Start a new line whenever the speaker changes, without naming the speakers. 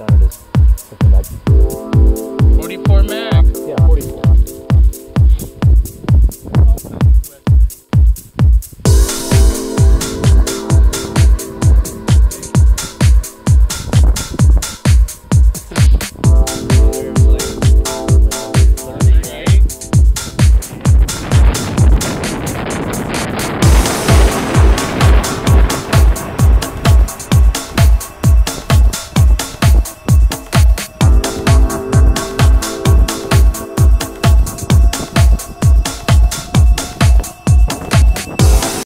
Canada's